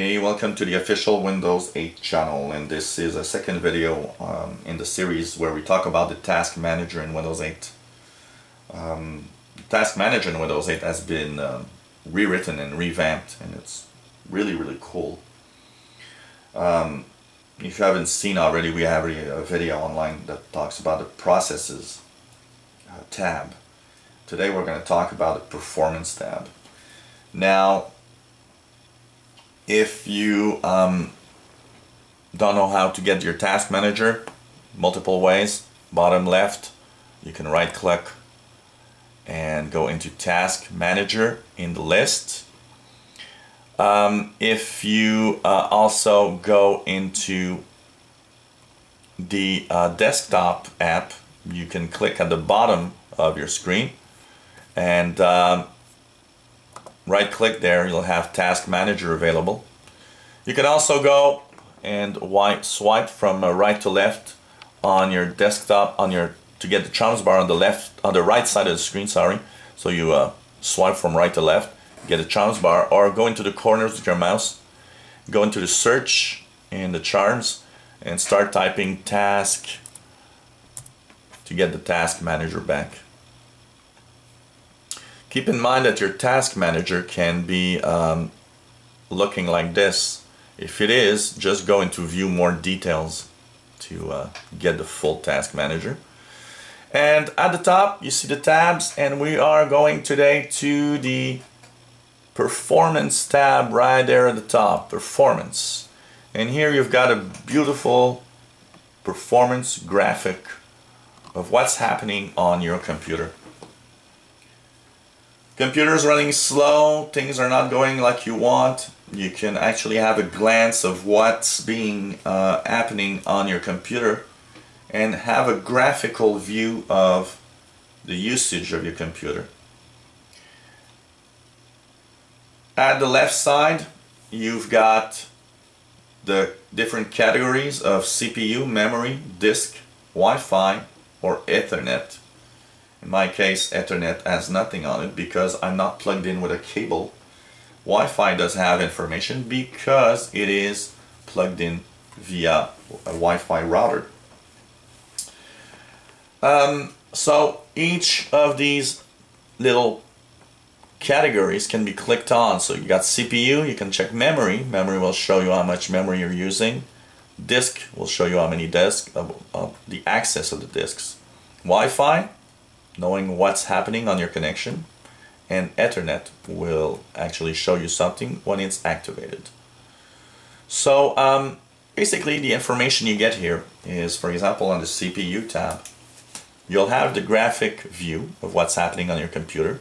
Hey, welcome to the official Windows 8 channel and this is a second video um, in the series where we talk about the Task Manager in Windows 8. Um, Task Manager in Windows 8 has been um, rewritten and revamped and it's really really cool. Um, if you haven't seen already, we have a video online that talks about the processes uh, tab. Today we're going to talk about the performance tab. Now, if you um, don't know how to get your task manager, multiple ways, bottom left, you can right click and go into task manager in the list. Um, if you uh, also go into the uh, desktop app, you can click at the bottom of your screen and um, right click there you'll have task manager available. You can also go and swipe from uh, right to left on your desktop on your to get the charms bar on the left on the right side of the screen sorry. So you uh, swipe from right to left get the charms bar or go into the corners with your mouse go into the search in the charms and start typing task to get the task manager back Keep in mind that your task manager can be um, looking like this. If it is, just go into view more details to uh, get the full task manager. And at the top, you see the tabs, and we are going today to the performance tab right there at the top, performance. And here you've got a beautiful performance graphic of what's happening on your computer. Computer's running slow, things are not going like you want. You can actually have a glance of what's being uh, happening on your computer and have a graphical view of the usage of your computer. At the left side, you've got the different categories of CPU, memory, disk, Wi-Fi, or Ethernet. In my case, Ethernet has nothing on it because I'm not plugged in with a cable. Wi-Fi does have information because it is plugged in via a Wi-Fi router. Um, so each of these little categories can be clicked on. So you got CPU, you can check memory. Memory will show you how much memory you're using. Disk will show you how many disks, uh, uh, the access of the disks. Wi-Fi, knowing what's happening on your connection and Ethernet will actually show you something when it's activated. So um, basically the information you get here is for example on the CPU tab you'll have the graphic view of what's happening on your computer.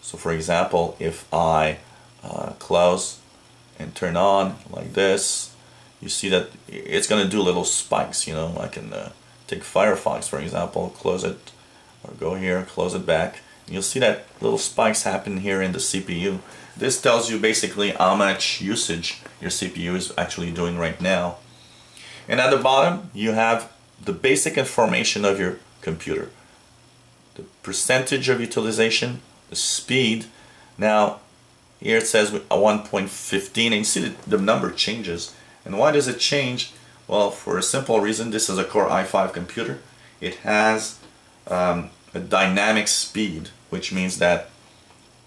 So for example if I uh, close and turn on like this you see that it's gonna do little spikes you know I can uh, take Firefox for example close it go here, close it back. You'll see that little spikes happen here in the CPU. This tells you basically how much usage your CPU is actually doing right now. And at the bottom, you have the basic information of your computer. The percentage of utilization, the speed. Now, here it says 1.15 and you see the number changes. And why does it change? Well, for a simple reason, this is a Core i5 computer. It has um, a dynamic speed, which means that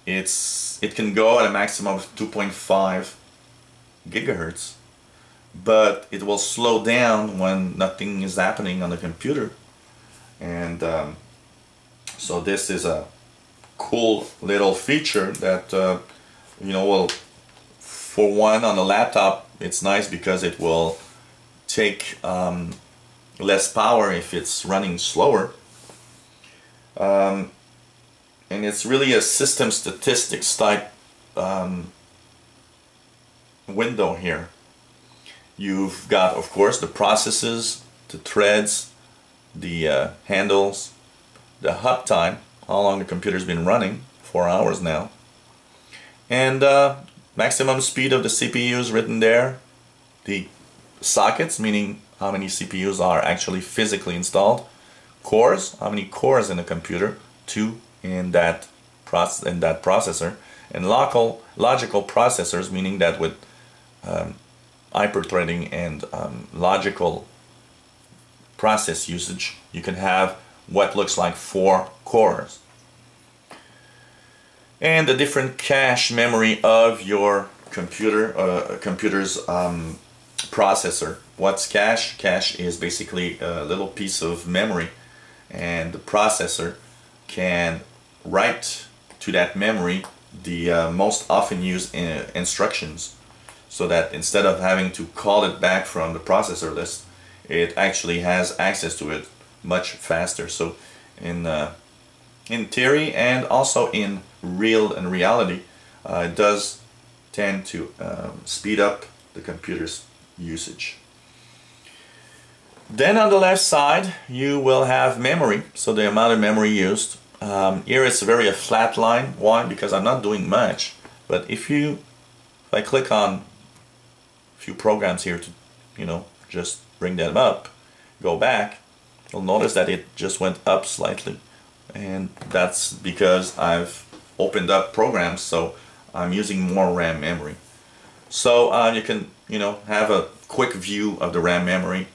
it's it can go at a maximum of 2.5 gigahertz, but it will slow down when nothing is happening on the computer. And um, so this is a cool little feature that uh, you know will for one on a laptop it's nice because it will take um, less power if it's running slower um, and it's really a system statistics type um, window here. You've got, of course, the processes, the threads, the uh, handles, the uptime, how long the computer's been running, four hours now, and uh, maximum speed of the CPUs written there, the sockets, meaning how many CPUs are actually physically installed, cores, how many cores in a computer, two in that process in that processor, and local logical processors, meaning that with um, hyperthreading and um, logical process usage, you can have what looks like four cores. And the different cache memory of your computer, uh, computer's um, processor. What's cache? Cache is basically a little piece of memory and the processor can write to that memory the uh, most often used in, uh, instructions. So that instead of having to call it back from the processor list it actually has access to it much faster. So in uh, in theory and also in real and reality uh, it does tend to um, speed up the computer's usage then on the left side you will have memory so the amount of memory used um, here it's very a flat line why because I'm not doing much but if you if I click on a few programs here to you know just bring them up, go back, you'll notice that it just went up slightly. And that's because I've opened up programs, so I'm using more RAM memory. So uh, you can, you know, have a quick view of the RAM memory.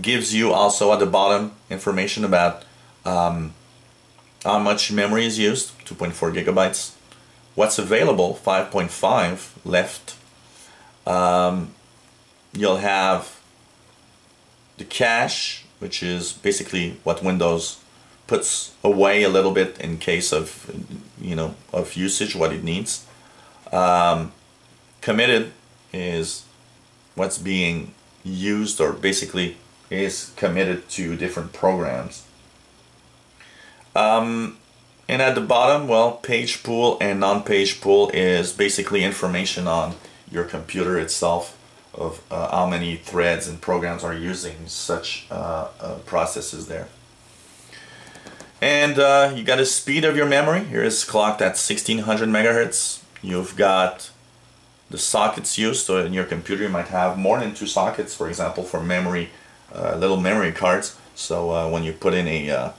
Gives you also at the bottom information about um, how much memory is used, 2.4 gigabytes. What's available, 5.5 left. Um, you'll have the cache, which is basically what Windows puts away a little bit in case of you know of usage, what it needs. Um, committed is what's being used or basically is committed to different programs. Um, and at the bottom, well, page pool and non-page pool is basically information on your computer itself of uh, how many threads and programs are using such uh, uh, processes there. And uh, you got a speed of your memory. Here is clocked at 1600 megahertz. You've got the sockets used. So in your computer you might have more than two sockets, for example, for memory, uh, little memory cards. So uh, when you put in a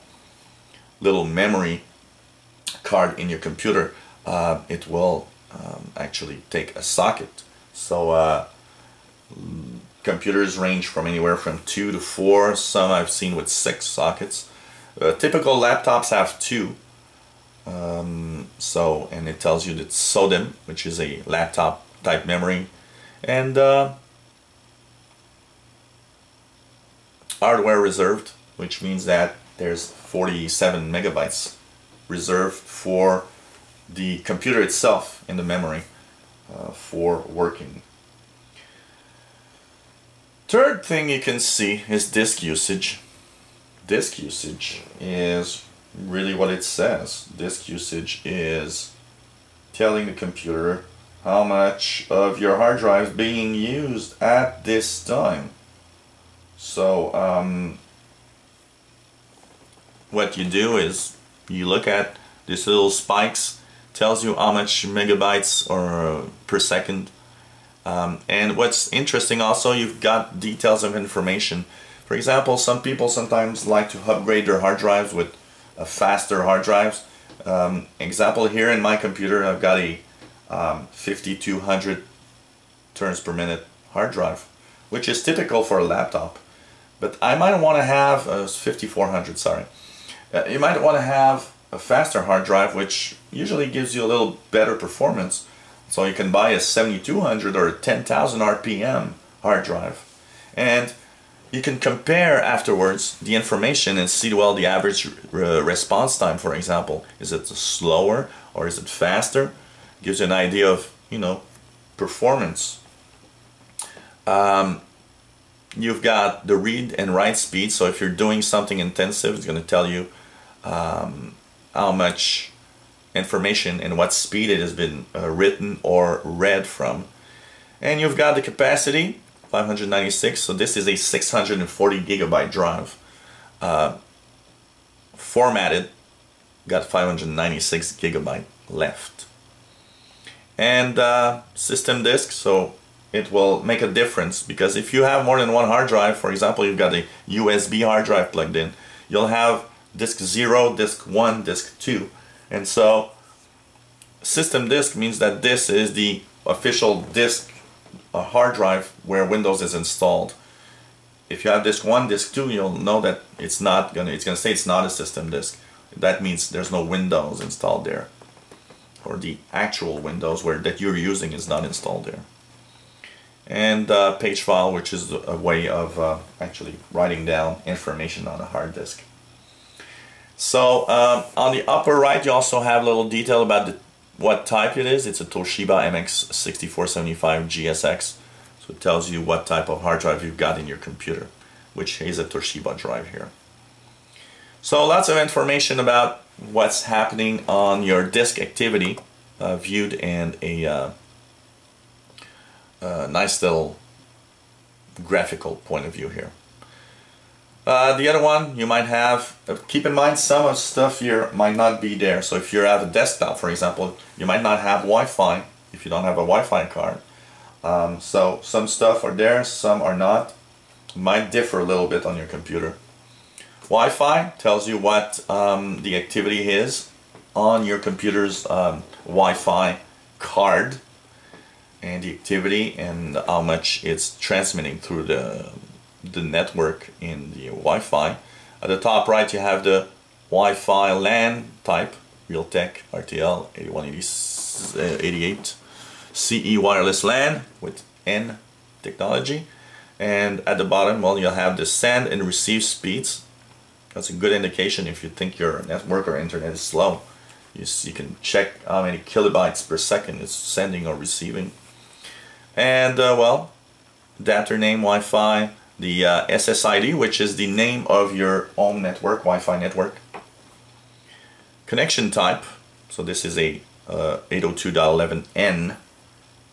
little memory card in your computer, it will um, actually take a socket. So computers range from anywhere from two to four some I've seen with six sockets uh, typical laptops have two um, so and it tells you that SODIMM which is a laptop type memory and uh, hardware reserved which means that there's 47 megabytes reserved for the computer itself in the memory uh, for working Third thing you can see is disk usage. Disk usage is really what it says. Disk usage is telling the computer how much of your hard drive is being used at this time. So um, what you do is you look at these little spikes tells you how much megabytes or per second um, and what's interesting also, you've got details of information. For example, some people sometimes like to upgrade their hard drives with uh, faster hard drives. Um, example here in my computer, I've got a um, 5200 turns per minute hard drive, which is typical for a laptop. But I might want to have, uh, 5400, sorry. Uh, you might want to have a faster hard drive, which usually gives you a little better performance. So you can buy a 7200 or a 10,000 RPM hard drive. And you can compare afterwards the information and see well the average response time for example is it slower or is it faster gives you an idea of you know performance um, you've got the read and write speed so if you're doing something intensive it's going to tell you um, how much information and what speed it has been uh, written or read from. And you've got the capacity, 596, so this is a 640 gigabyte drive. Uh, formatted, got 596 gigabyte left. And uh, system disk, so it will make a difference because if you have more than one hard drive, for example, you've got a USB hard drive plugged in, you'll have disk 0, disk 1, disk 2, and so system disk means that this is the official disk a hard drive where Windows is installed. If you have disk 1, disk 2, you'll know that it's not gonna it's gonna say it's not a system disk. That means there's no Windows installed there. Or the actual Windows where that you're using is not installed there. And uh, page file, which is a way of uh, actually writing down information on a hard disk. So um, on the upper right, you also have a little detail about the, what type it is. It's a Toshiba MK6475 GSX. So it tells you what type of hard drive you've got in your computer, which is a Toshiba drive here. So lots of information about what's happening on your disk activity uh, viewed in a uh, nice little graphical point of view here. Uh, the other one you might have, uh, keep in mind some of stuff here might not be there. So if you have a desktop, for example, you might not have Wi-Fi if you don't have a Wi-Fi card. Um, so some stuff are there, some are not. might differ a little bit on your computer. Wi-Fi tells you what um, the activity is on your computer's um, Wi-Fi card and the activity and how much it's transmitting through the the network in the Wi-Fi. At the top right you have the Wi-Fi LAN type, Realtek RTL 8188 CE wireless LAN with N technology. And at the bottom, well, you'll have the send and receive speeds. That's a good indication if you think your network or internet is slow. You, you can check how many kilobytes per second it's sending or receiving. And, uh, well, data name Wi-Fi, the uh, SSID, which is the name of your home network, Wi-Fi network. Connection type, so this is a uh, 802.11n.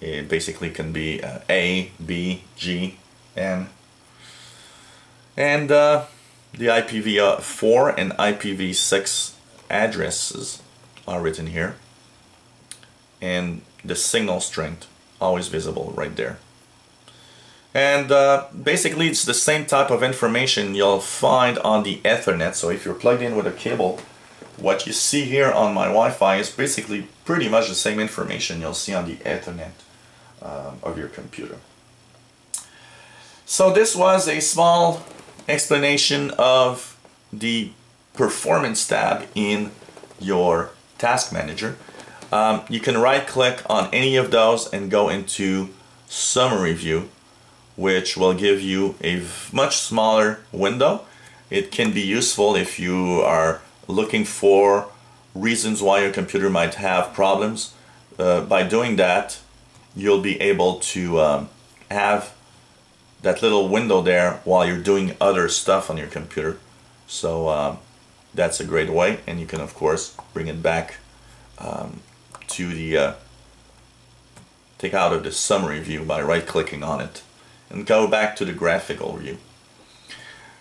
It basically can be uh, A, B, G, N. And uh, the IPv4 and IPv6 addresses are written here. And the signal strength always visible right there. And uh, basically it's the same type of information you'll find on the Ethernet. So if you're plugged in with a cable, what you see here on my Wi-Fi is basically pretty much the same information you'll see on the Ethernet um, of your computer. So this was a small explanation of the performance tab in your task manager. Um, you can right click on any of those and go into summary view which will give you a much smaller window. It can be useful if you are looking for reasons why your computer might have problems. Uh, by doing that, you'll be able to um, have that little window there while you're doing other stuff on your computer. So um, that's a great way and you can of course bring it back um, to the uh, take out of the summary view by right clicking on it and go back to the graphical view.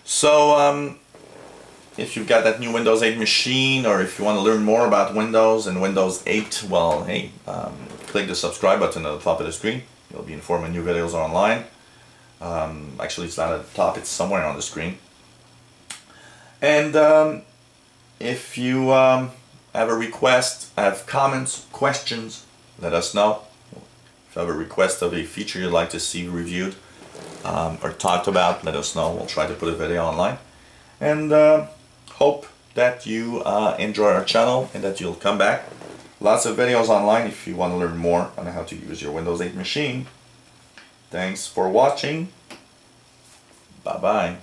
So um, if you've got that new Windows 8 machine or if you want to learn more about Windows and Windows 8, well, hey, um, click the subscribe button at the top of the screen. You'll be informed when new videos are online. Um, actually, it's not at the top, it's somewhere on the screen. And um, if you um, have a request, have comments, questions, let us know. If you have a request of a feature you'd like to see reviewed, um, or talked about, let us know. We'll try to put a video online. And uh, hope that you uh, enjoy our channel and that you'll come back. Lots of videos online if you want to learn more on how to use your Windows 8 machine. Thanks for watching. Bye-bye.